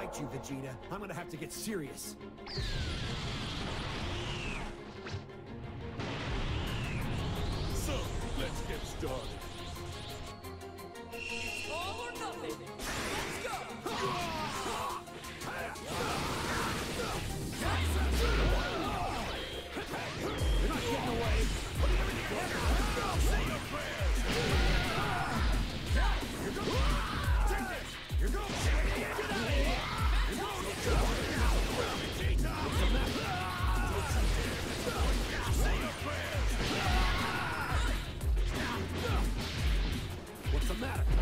fight you, Vegeta. I'm gonna have to get serious. matter.